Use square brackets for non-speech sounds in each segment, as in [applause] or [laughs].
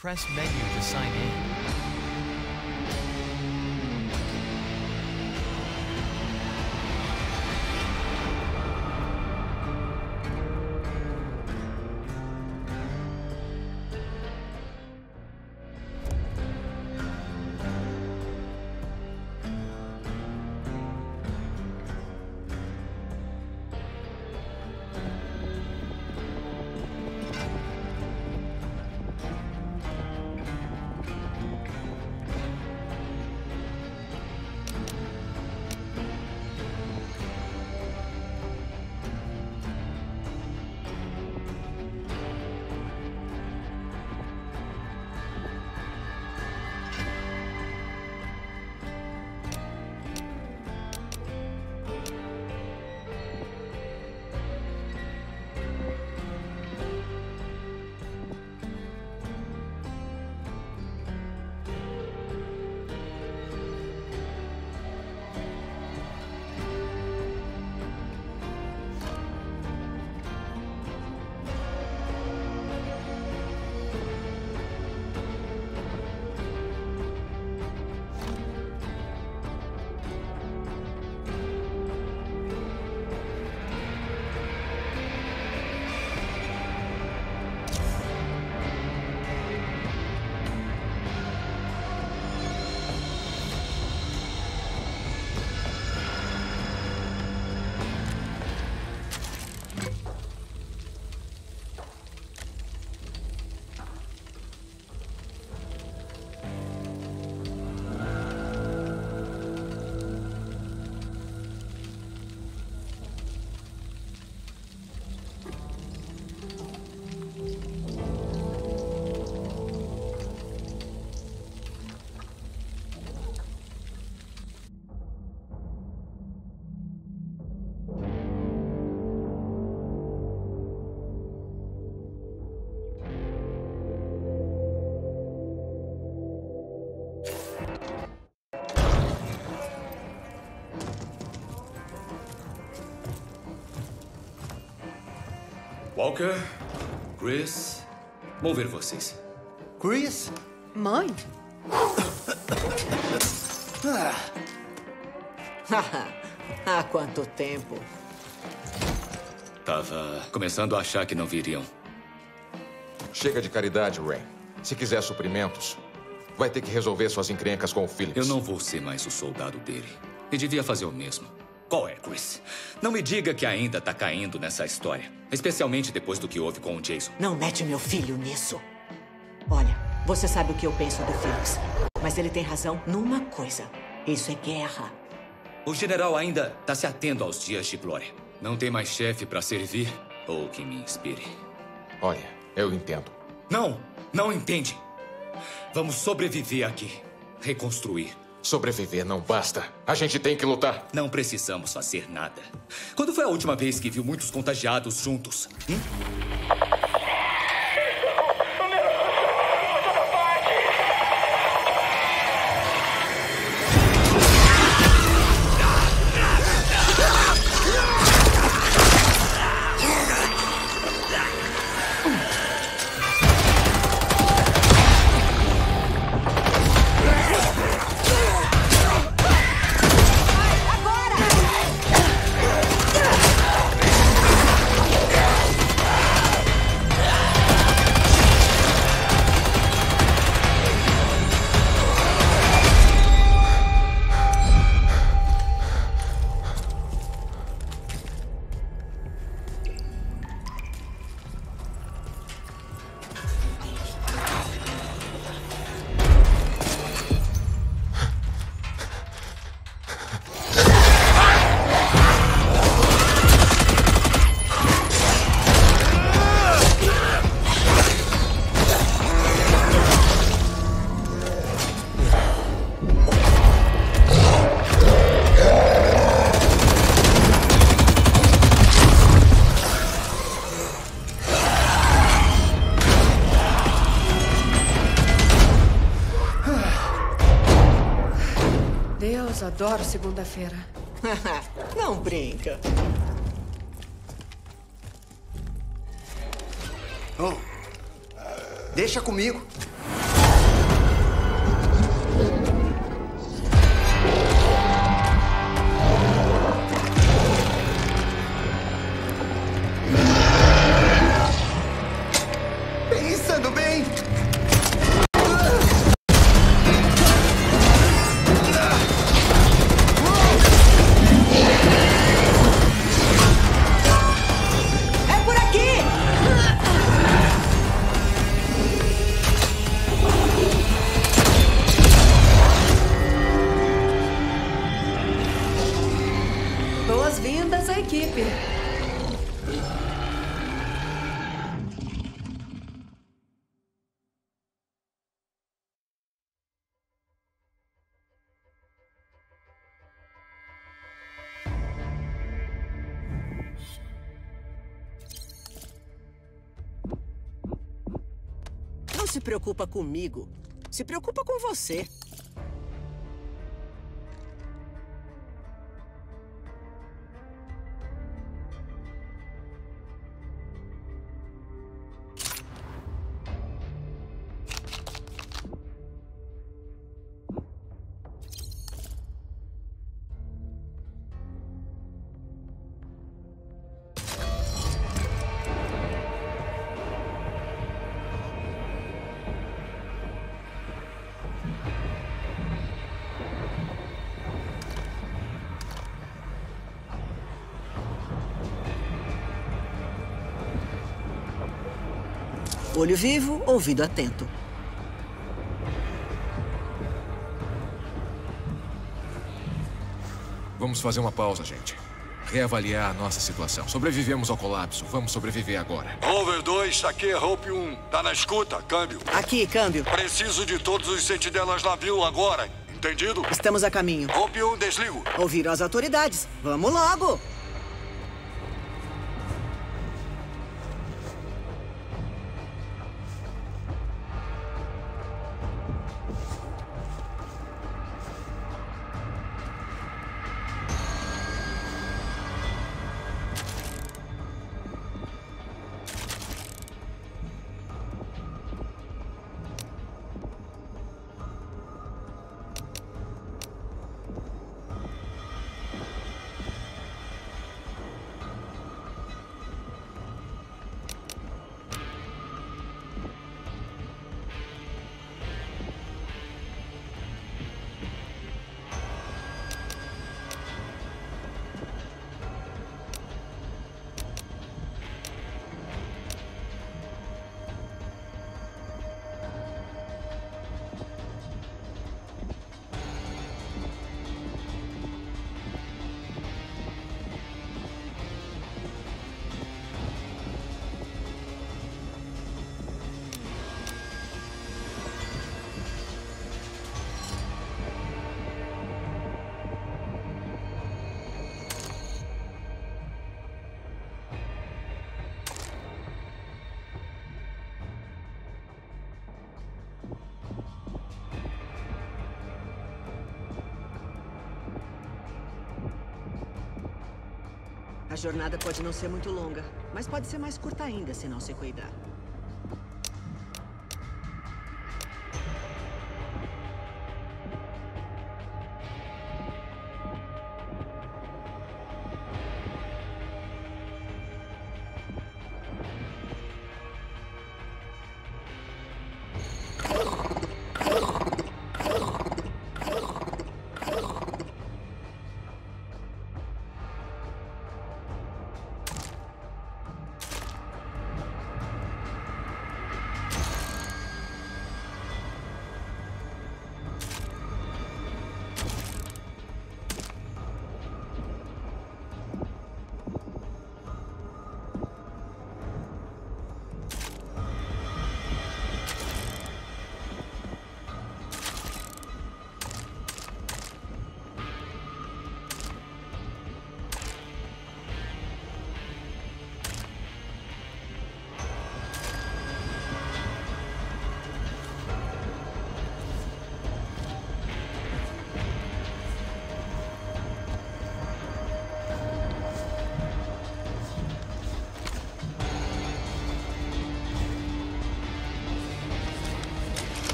Press menu to sign in. Walker, Chris, vou ver vocês. Chris? Mãe? [laughs] Há quanto tempo? Tava começando a achar que não viriam. Chega de caridade, Ray. Se quiser suprimentos, vai ter que resolver suas encrencas com o Phillips. Eu não vou ser mais o soldado dele. E devia fazer o mesmo. Qual é, Chris? Não me diga que ainda tá caindo nessa história. Especialmente depois do que houve com o Jason. Não mete meu filho nisso. Olha, você sabe o que eu penso do Felix. Mas ele tem razão numa coisa. Isso é guerra. O general ainda tá se atendo aos dias de glória. Não tem mais chefe pra servir ou que me inspire. Olha, eu entendo. Não, não entende. Vamos sobreviver aqui. Reconstruir. Sobreviver não basta. A gente tem que lutar. Não precisamos fazer nada. Quando foi a última vez que viu muitos contagiados juntos? Hum? Adoro segunda-feira. [laughs] Não brinca. Oh. Deixa comigo. Se preocupa comigo. Se preocupa com você. Olho vivo, ouvido atento. Vamos fazer uma pausa, gente. Reavaliar a nossa situação. Sobrevivemos ao colapso. Vamos sobreviver agora. Rover 2, aqui é Hope 1. Tá na escuta, câmbio. Aqui, câmbio. Preciso de todos os sentinelas navio agora. Entendido? Estamos a caminho. Hope 1, desligo. Ouviram as autoridades. Vamos logo! Jornada pode não ser muito longa, mas pode ser mais curta ainda se não se cuidar.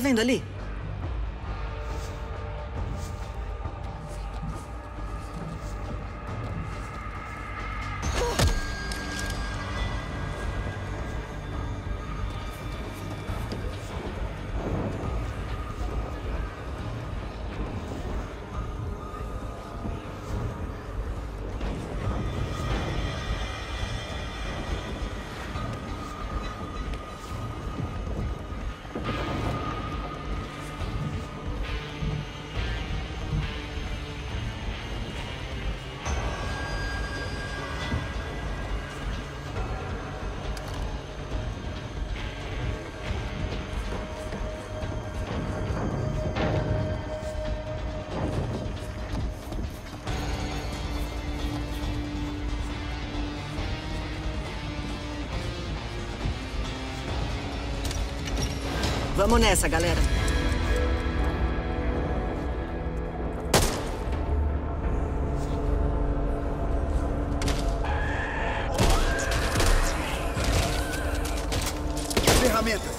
Vendo ali? Vamos nessa, galera. Ferramentas.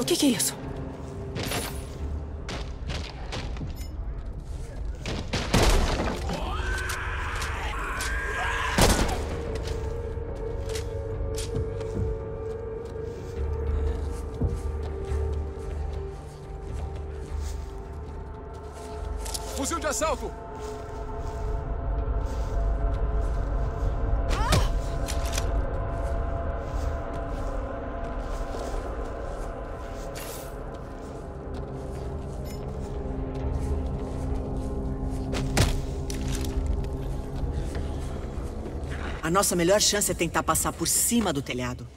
O que, que é isso? Nossa melhor chance é tentar passar por cima do telhado.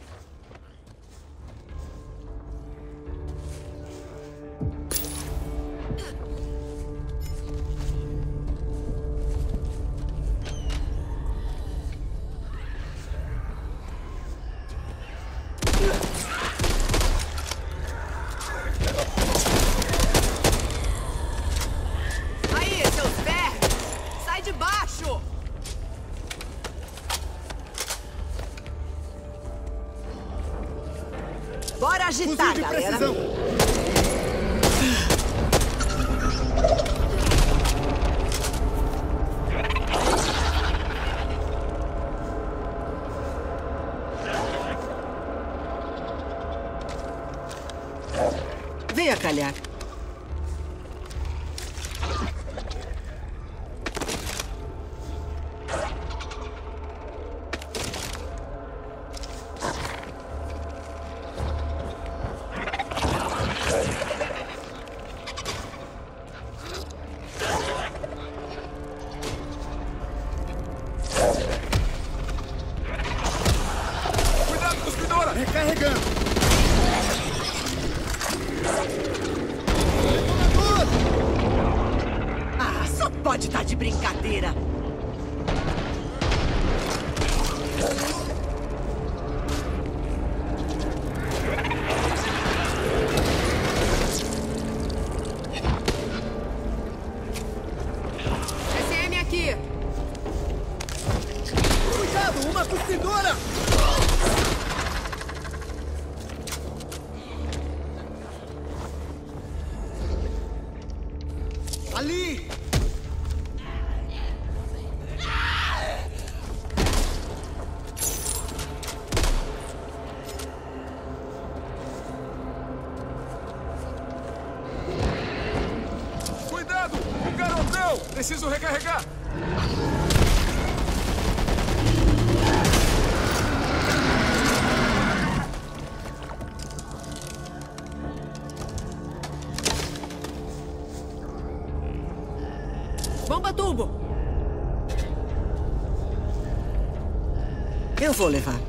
Vou levar.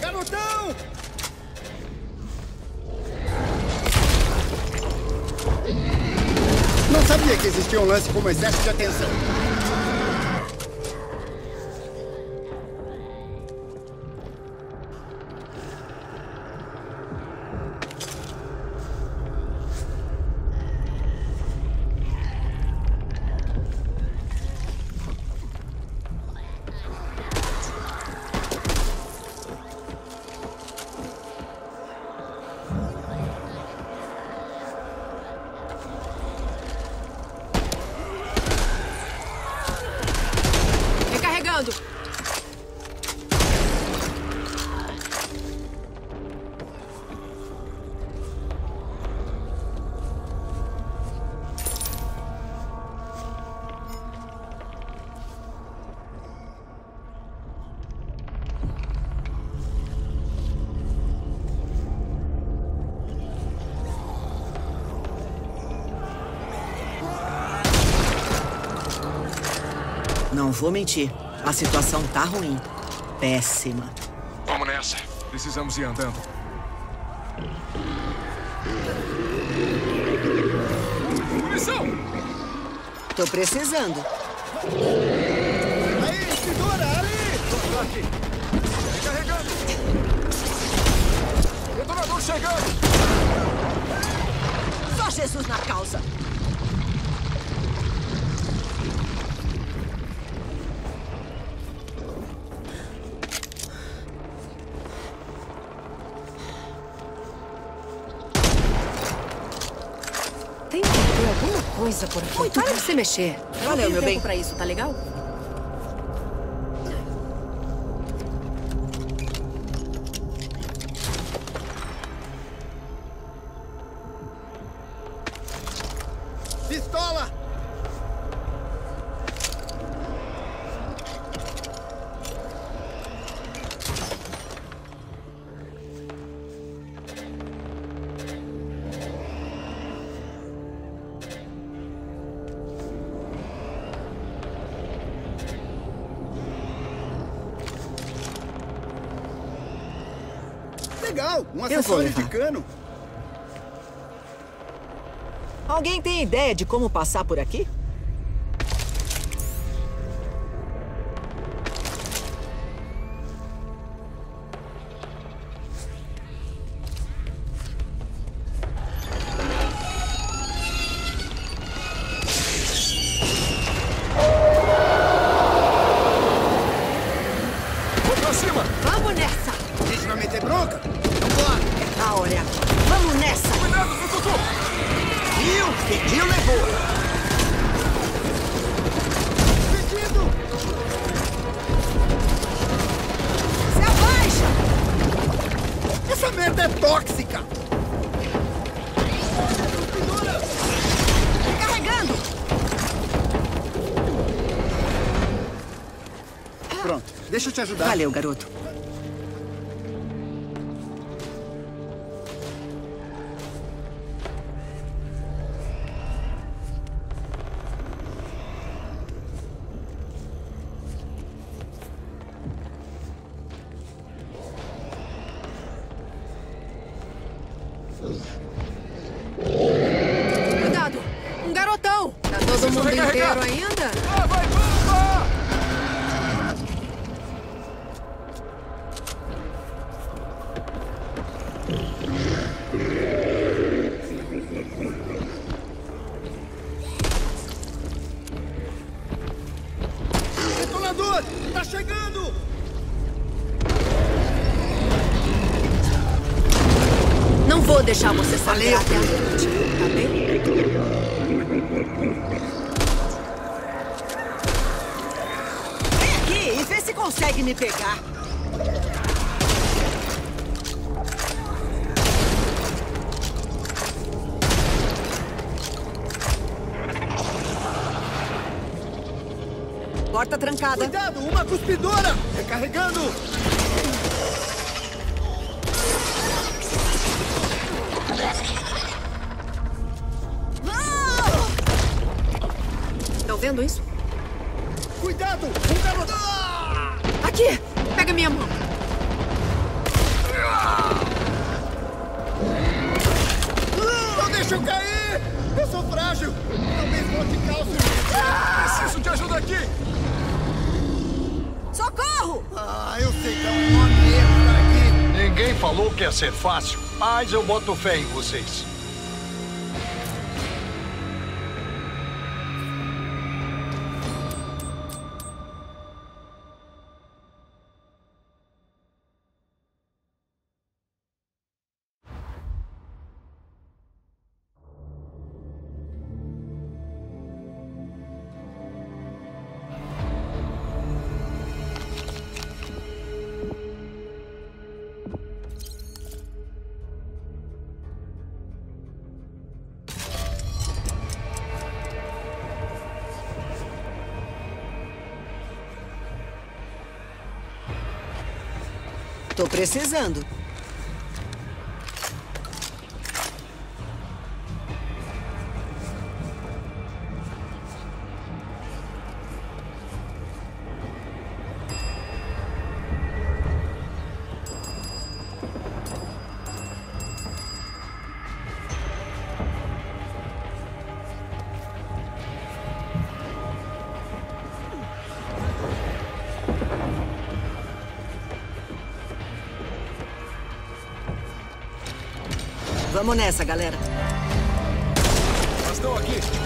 Garotão! Não sabia que existia um lance como excesso de atenção. Não vou mentir. A situação tá ruim. Péssima. Vamos nessa. Precisamos ir andando. Munição! Tô precisando. Aí, segura, ali! Carregando! Detonador chegando! Só Jesus na causa. Se mexer. Eu não Valeu, tenho meu tempo bem. pra isso, tá legal? Legal, um Eu de cano. Alguém tem ideia de como passar por aqui? Te ajudar. Valeu, garoto. Chegando! Não vou deixar você sair até a noite, tá bem? Vem aqui e vê se consegue me pegar. Porta trancada. Cuidado, uma cuspidora! Recarregando! Estão vendo isso? Ser fácil, mas eu boto fé em vocês. Precisando. Vamos nessa, galera. Estão aqui.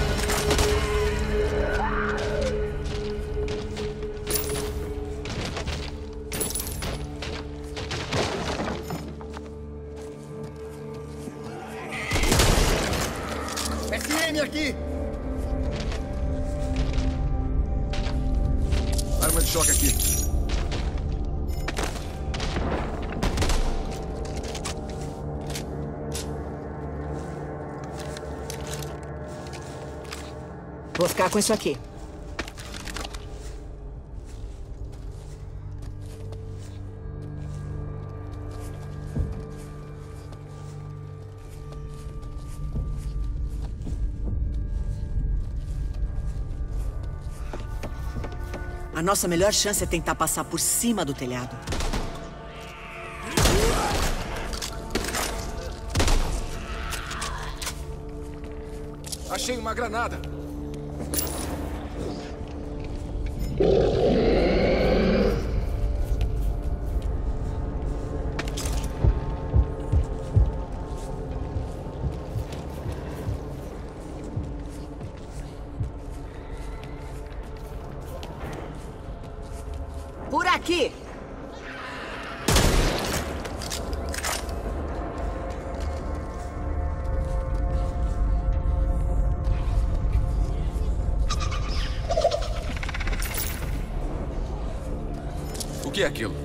Com isso aqui. A nossa melhor chance é tentar passar por cima do telhado. Achei uma granada. Por aqui! O que é aquilo?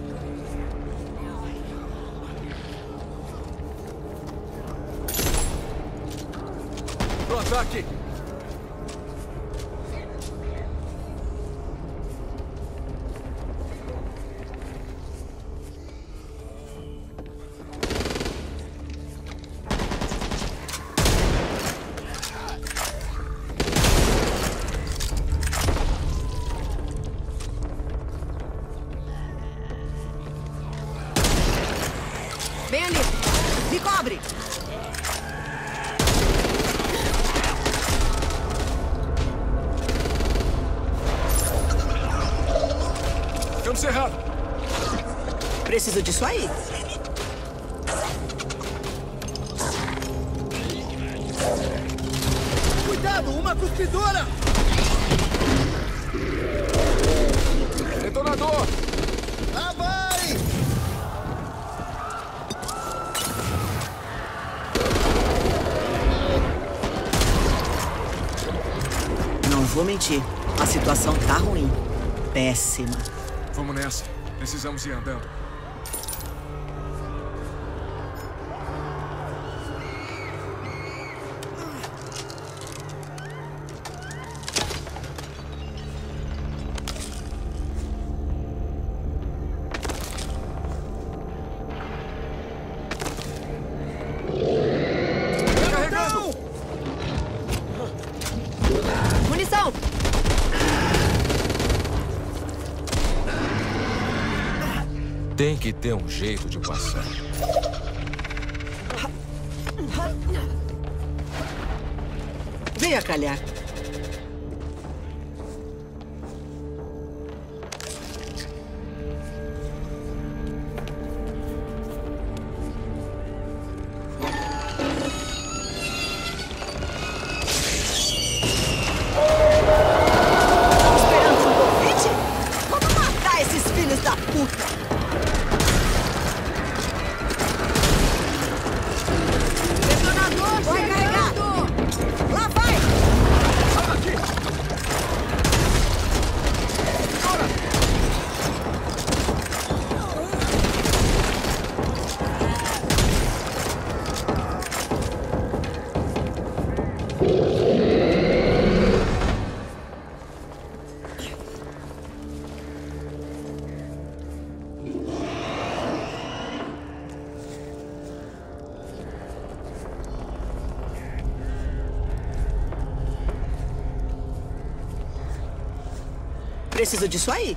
Péssima. Vamos nessa. Precisamos ir andando. Tem que ter um jeito de passar. Venha calhar. Preciso disso aí.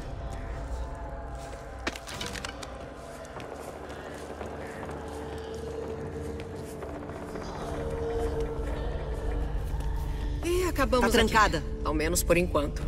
E acabamos Tá aqui. trancada. Ao menos por enquanto.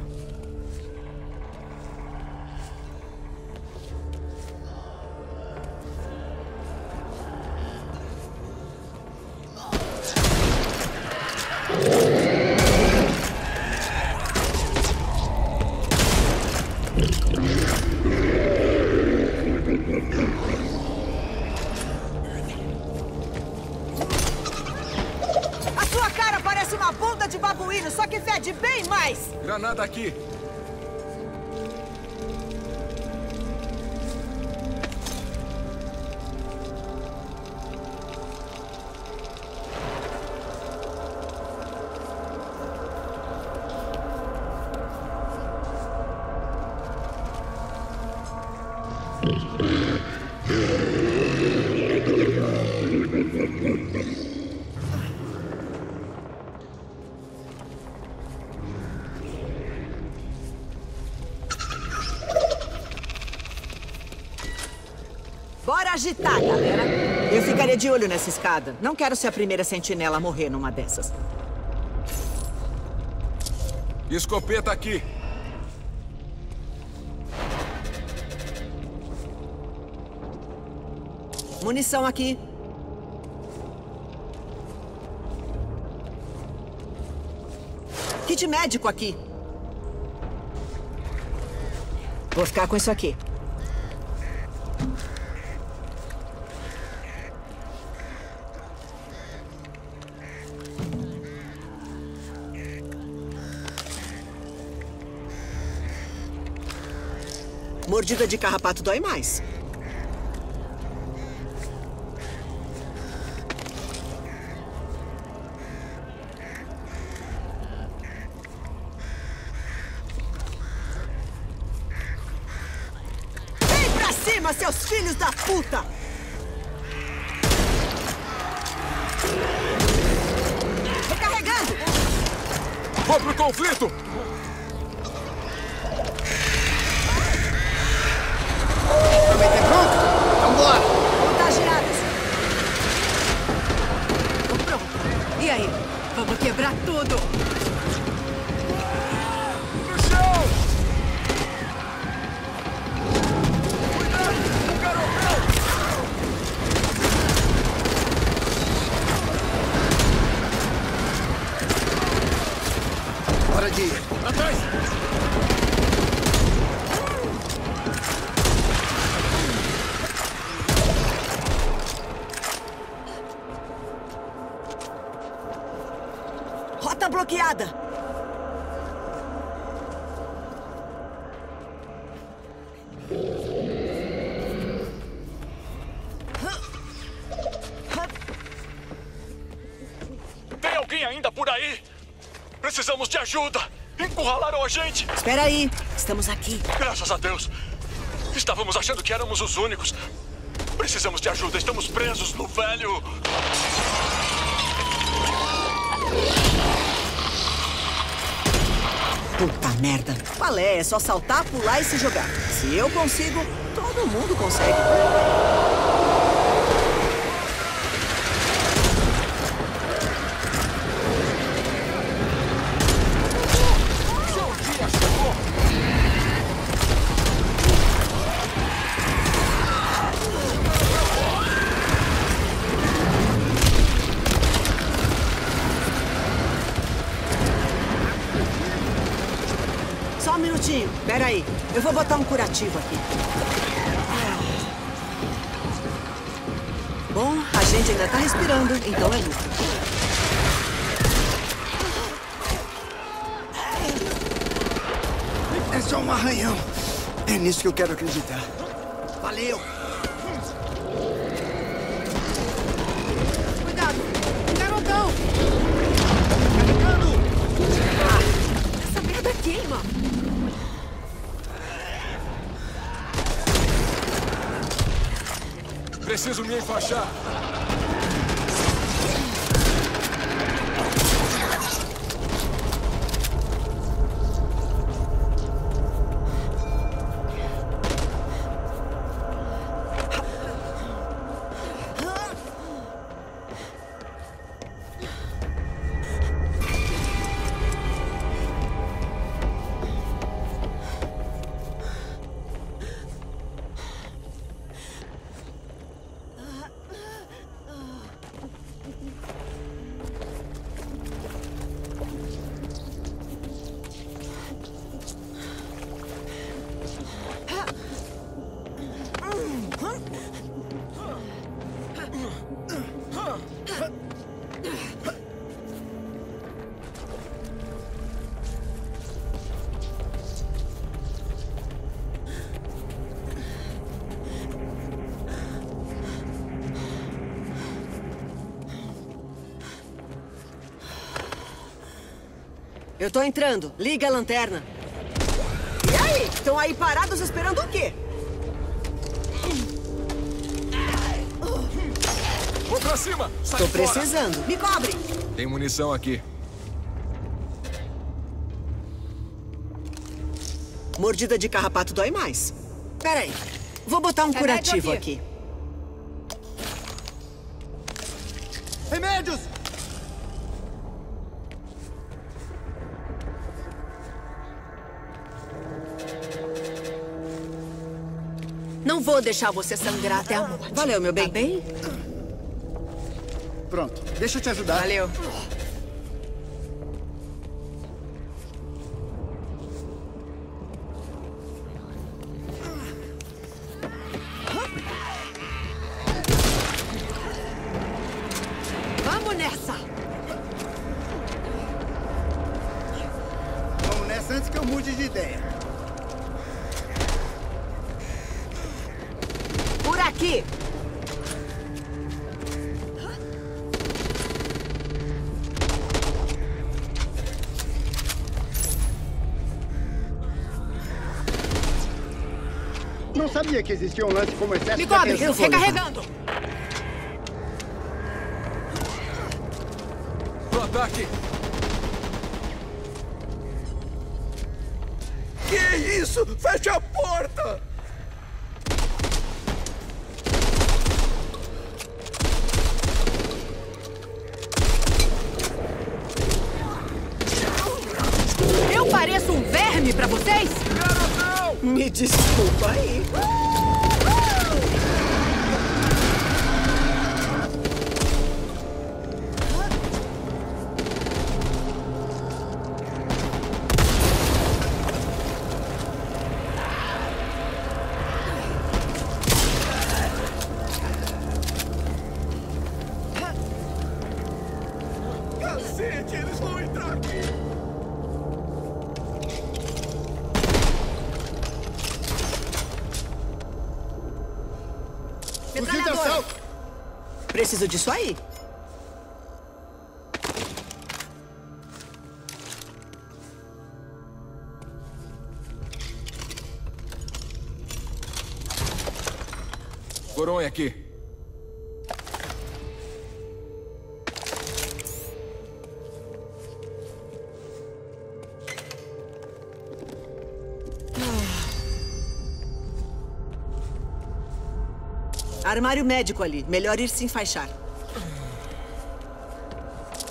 Mais. Granada de olho nessa escada. Não quero ser a primeira sentinela a morrer numa dessas. Escopeta aqui. Munição aqui. Kit médico aqui. Vou ficar com isso aqui. Mordida de carrapato dói mais. Vem pra cima, seus filhos da puta! Recarregando! Vou pro conflito! Vambora! Contagiados! Pronto. E aí? Vamos quebrar tudo! Ajuda! Encurralaram a gente! Espera aí, estamos aqui. Graças a Deus! Estávamos achando que éramos os únicos. Precisamos de ajuda, estamos presos no velho. Puta merda. Qual é? É só saltar, pular e se jogar. Se eu consigo, todo mundo consegue. Só um minutinho. Pera aí. Eu vou botar um curativo aqui. Bom, a gente ainda tá respirando, então é lucro. É só um arranhão. É nisso que eu quero acreditar. Valeu! Cuidado! Garotão! Essa merda queima! Preciso me enfaixar. Eu tô entrando. Liga a lanterna. E aí? Estão aí parados esperando o quê? Vou pra cima! Sai Tô fora! precisando. Me cobre. Tem munição aqui. Mordida de carrapato dói mais. Peraí. Vou botar um Remédio curativo aqui. aqui. Vou deixar você sangrar até a morte. Valeu, meu bem. Tá bem? Pronto, deixa eu te ajudar. Valeu. Sabia que existia um lance como excesso Me de cobre! Recarregando! Preciso disso aí. Armário médico ali. Melhor ir se enfaixar.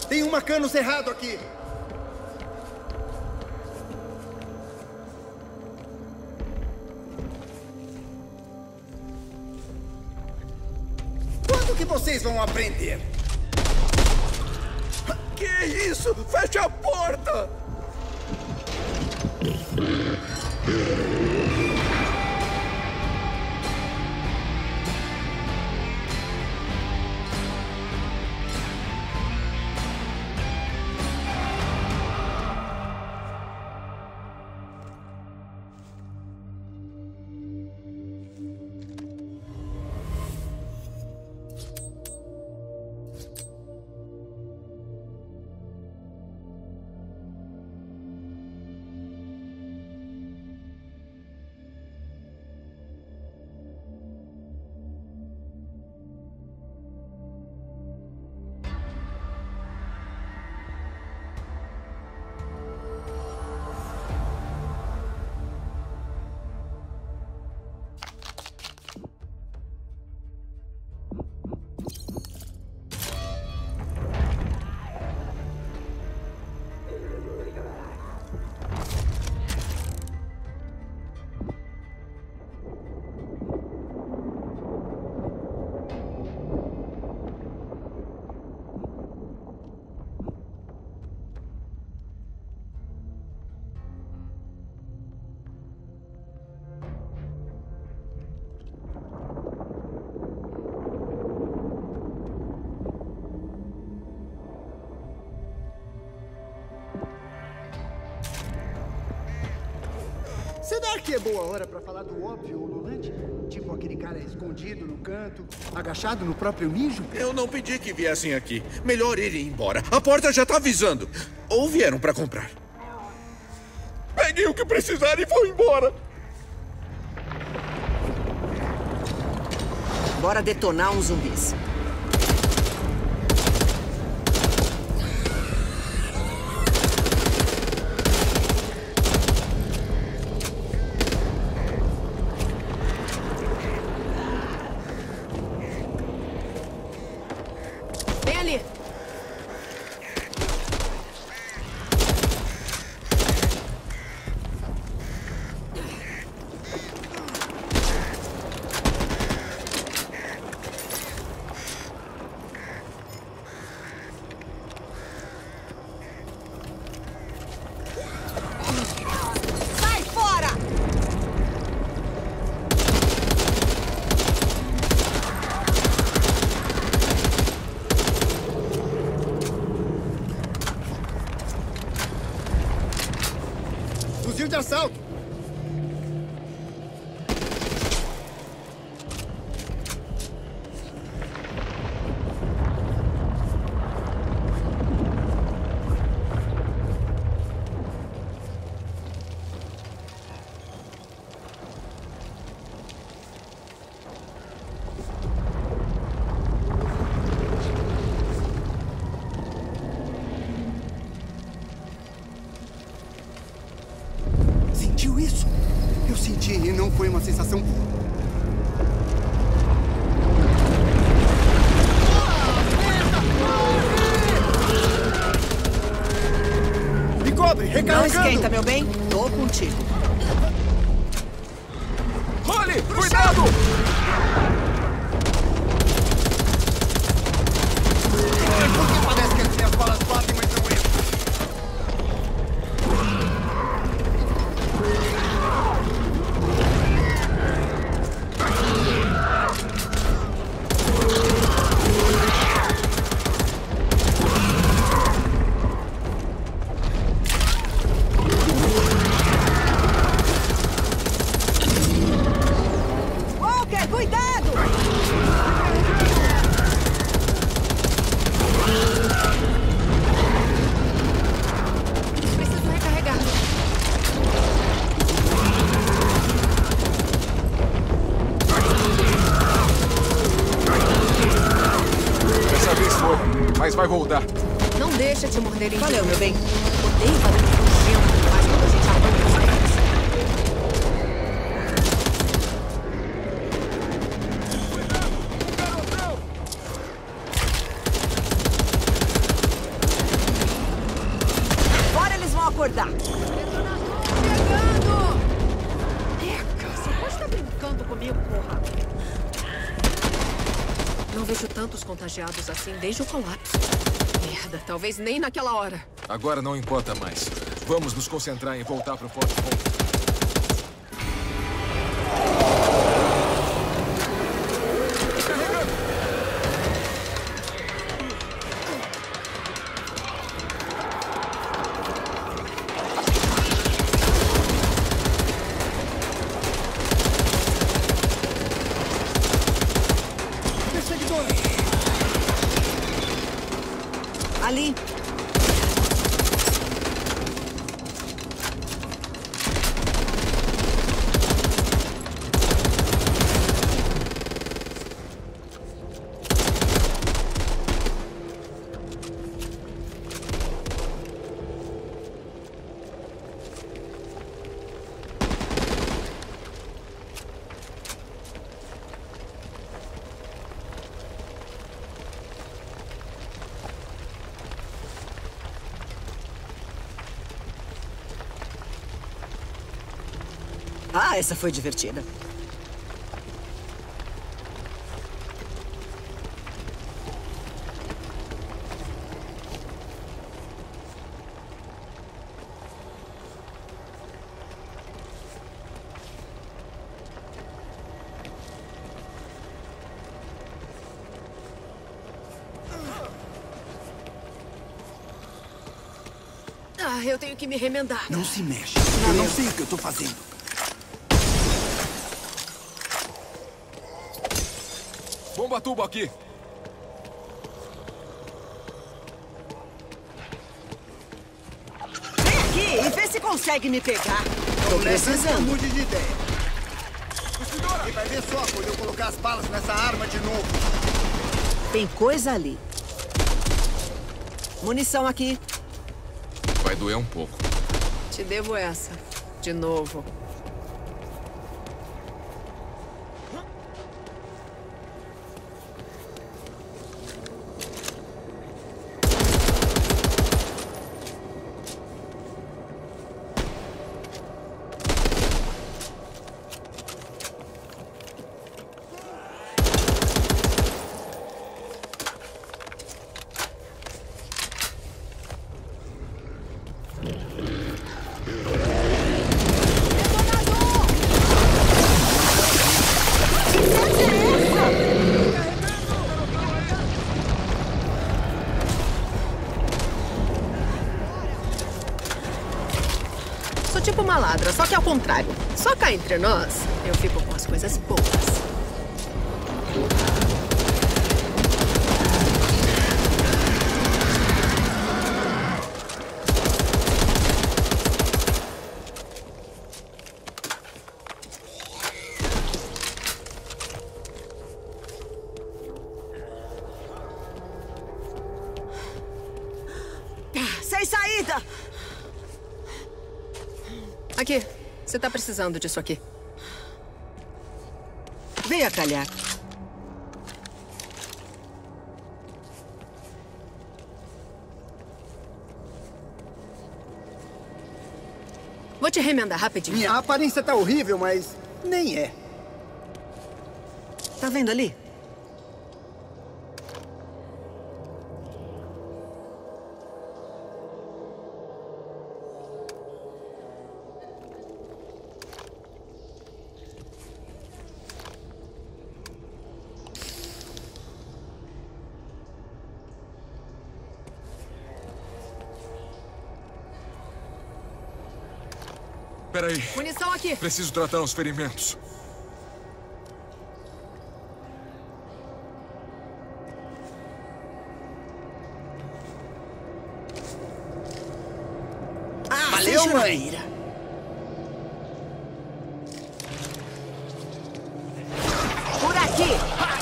Tem um macano cerrado aqui. Quando que vocês vão aprender? Será que é boa hora pra falar do óbvio, ululante? Tipo aquele cara escondido no canto, agachado no próprio mijo? Eu não pedi que viessem aqui. Melhor irem embora. A porta já tá avisando. Ou vieram pra comprar. Peguem o que precisarem e vão embora. Bora detonar uns zumbis. Mas vai voltar. Não deixa te morderem. Valeu, meu bem. Odeio barulho desde o colapso. Merda, talvez nem naquela hora. Agora não importa mais. Vamos nos concentrar em voltar pro Forte Ponto. Essa foi divertida. Ah, eu tenho que me remendar. Não se mexe. Eu não sei o que eu tô fazendo. Bomba tubo aqui. Vem aqui, E vê se consegue me pegar. Tô precisando. mude de ideia. E vai ver só quando eu colocar as balas nessa arma de novo. Tem coisa ali. Munição aqui. Vai doer um pouco. Te devo essa. De novo. Sou tipo uma ladra, só que ao contrário. Só entre nós, eu fico com as coisas boas. Sem saída! Aqui, você tá precisando disso aqui. Venha calhar. Vou te remendar rapidinho. Minha aparência tá horrível, mas nem é. Tá vendo ali? Peraí. Munição aqui. Preciso tratar os ferimentos. Ah, Valeu, mãe. Por aqui!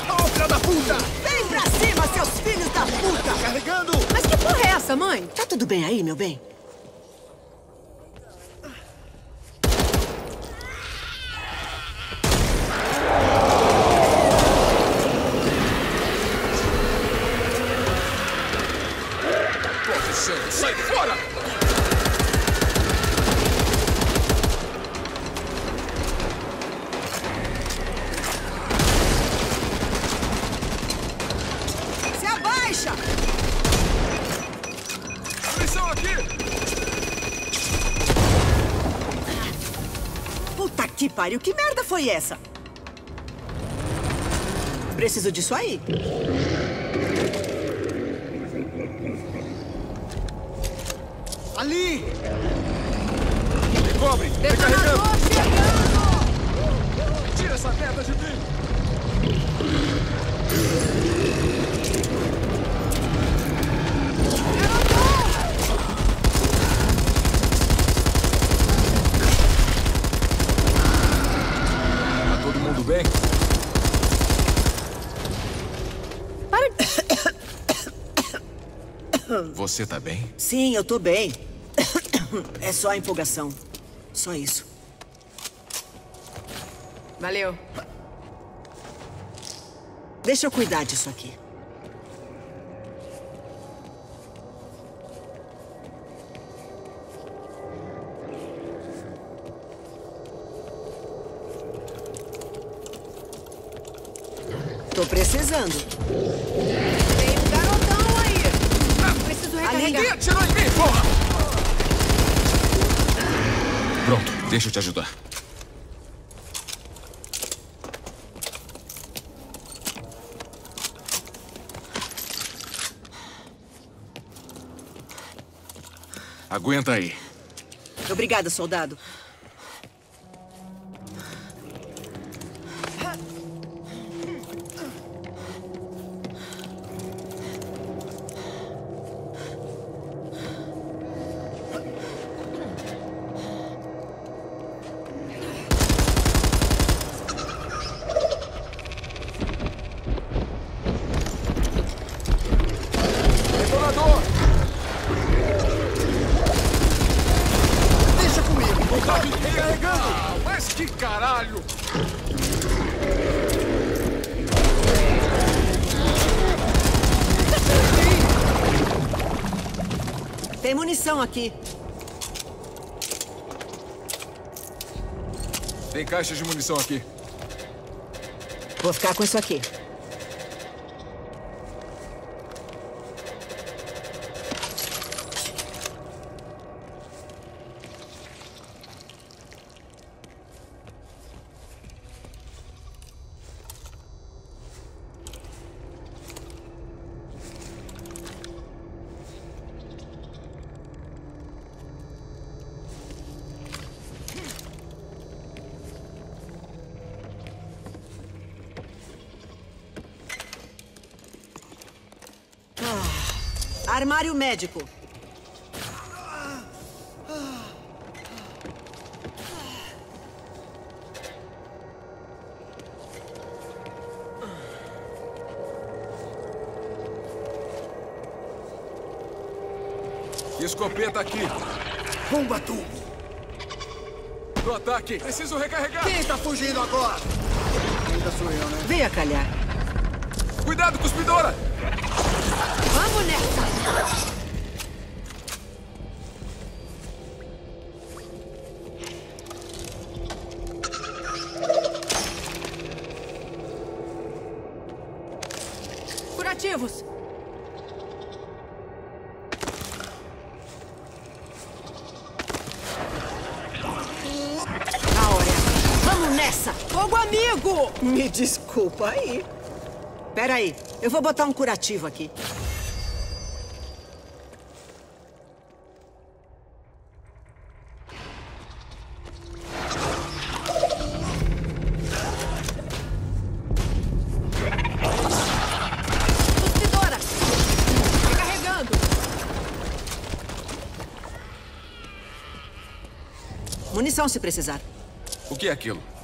Ô, filha da puta! Vem pra cima, seus filhos da puta! Carregando! Mas que porra é essa, mãe? Tá tudo bem aí, meu bem? Munição aqui! Puta que pariu, que merda foi essa? Preciso disso aí. Ali! Me cobre! Detonador chegando! Tira essa merda de mim! Tá todo mundo bem? Para de... Você tá bem? Sim, eu tô bem. [coughs] É só a empolgação. Só isso. Valeu. Deixa eu cuidar disso aqui. Tô precisando. Tem um garotão aí. Quem atirou em mim, porra? Pronto, deixa eu te ajudar. Aguenta aí. Obrigada, soldado. Munição aqui. Tem caixas de munição aqui. Vou ficar com isso aqui. Médico. Escopeta aqui. Bomba tubo. Pro ataque. Preciso recarregar. Quem tá fugindo agora? Ainda sou eu, né? Venha calhar. Cuidado, cuspidora! Vamos nessa! Fogo amigo! Me desculpa aí. Pera aí, eu vou botar um curativo aqui. Recarregando! Munição se precisar. O que é aquilo?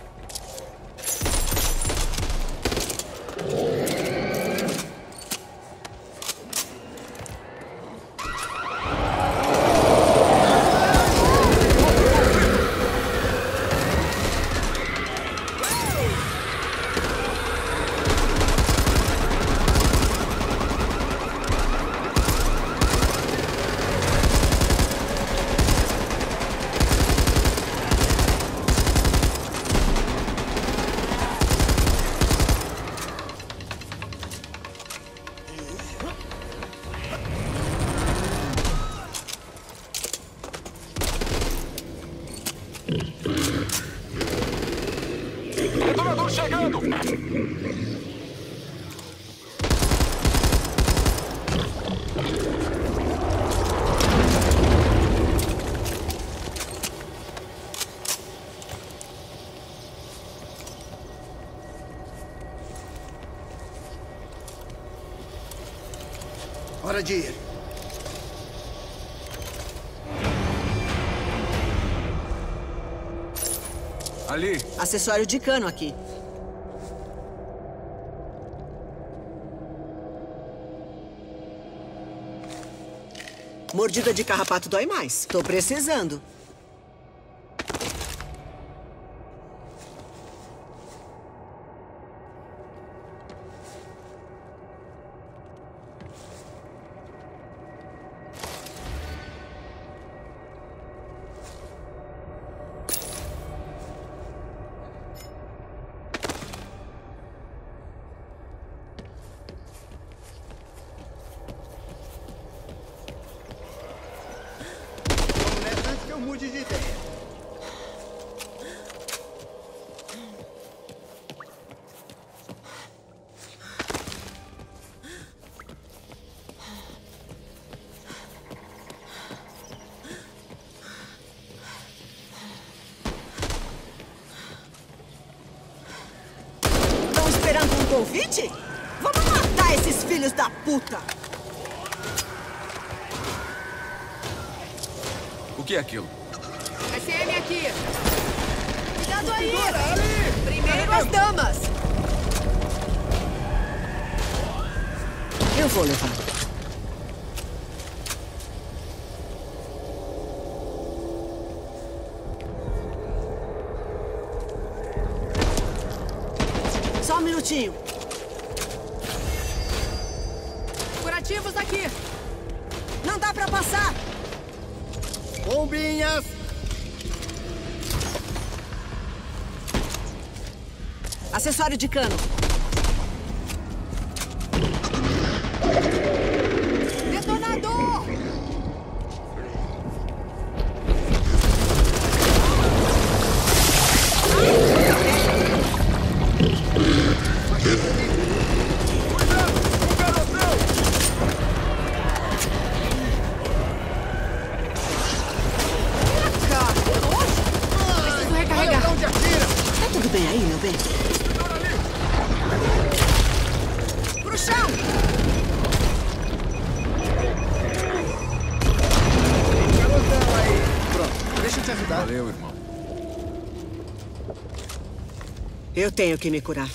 Acessório de cano aqui. Mordida de carrapato dói mais. Tô precisando. Acessório de cano. Tenho que me curar.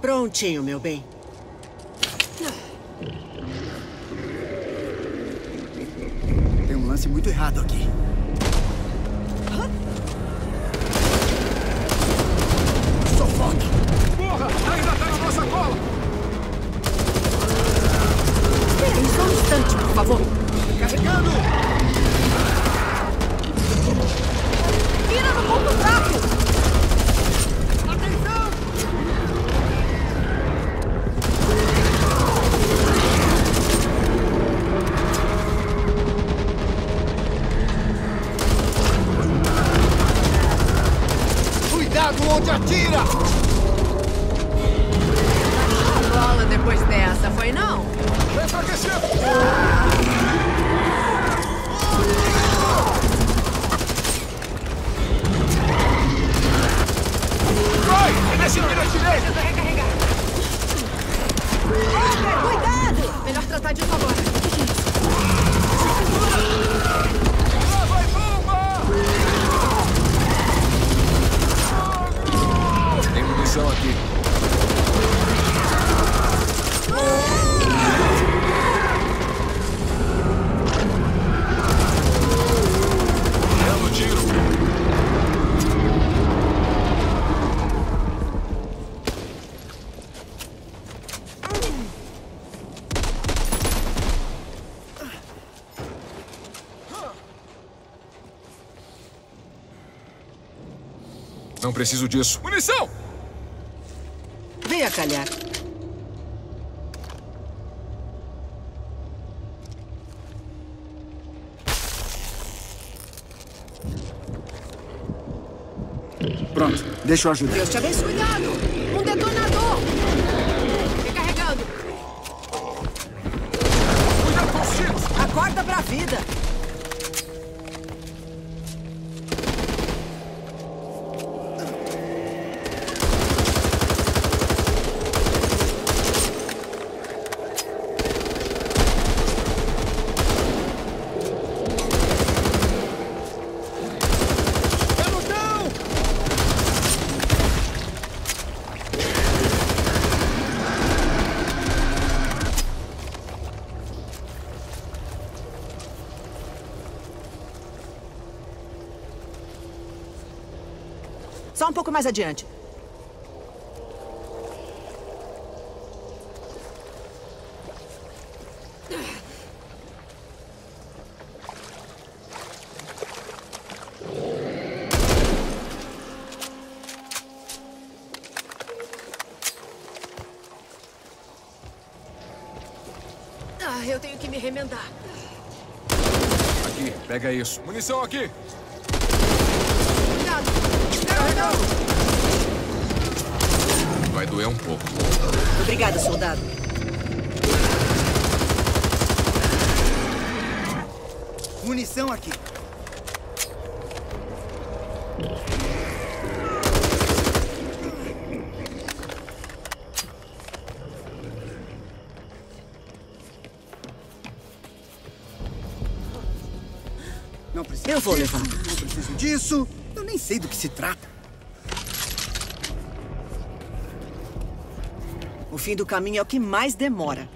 Prontinho, meu bem. Tem um lance muito errado aqui. Preciso disso. Munição! Venha calhar. Pronto, deixa eu ajudar. Deus te abençoe. Cuidado! Mais adiante. Ah, eu tenho que me remendar. Aqui, pega isso. Munição aqui! Vai doer um pouco. Obrigada, soldado. Munição aqui. Não preciso Eu vou levar. Não preciso disso. Eu nem sei do que se trata. Fim do caminho é o que mais demora.